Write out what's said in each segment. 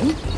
Factory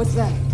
What's that?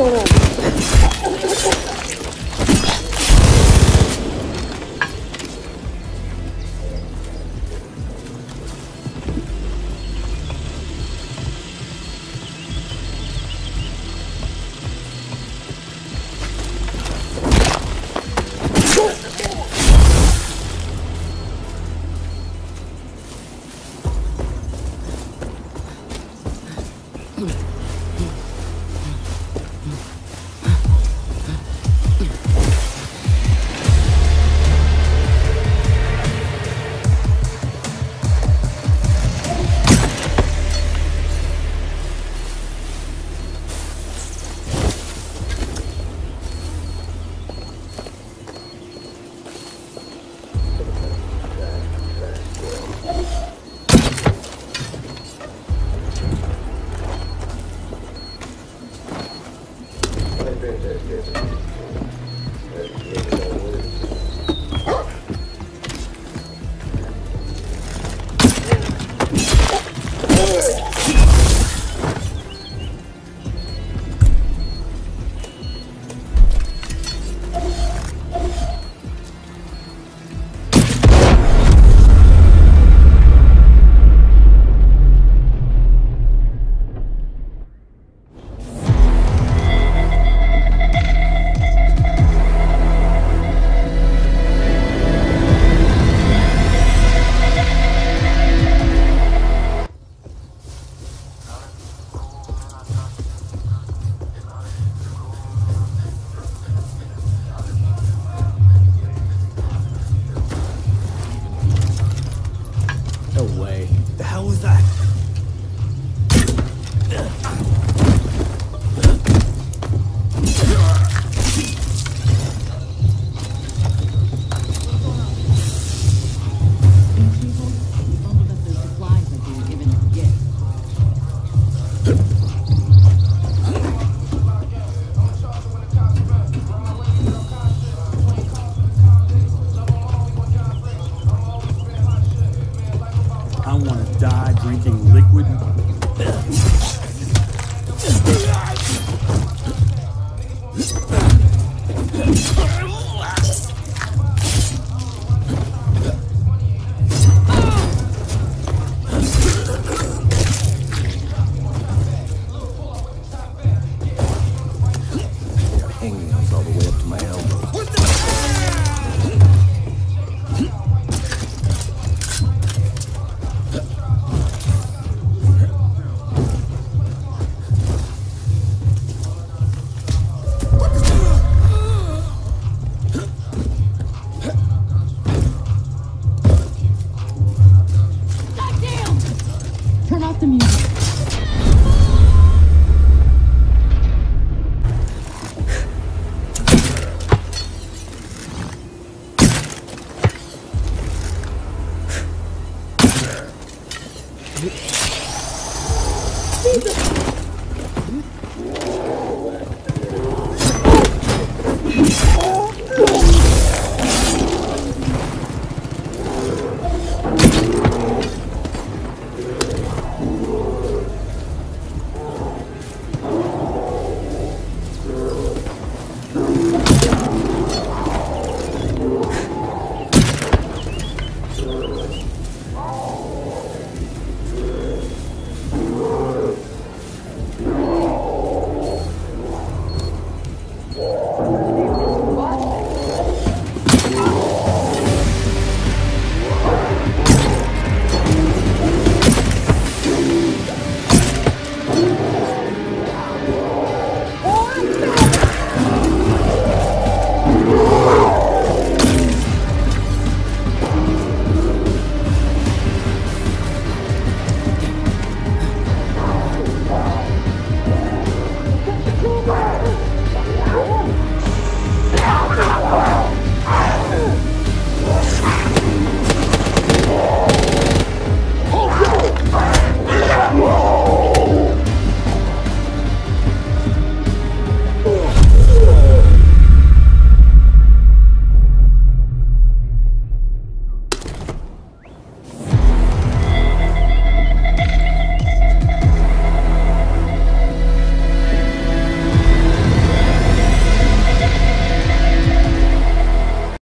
있도록. The music.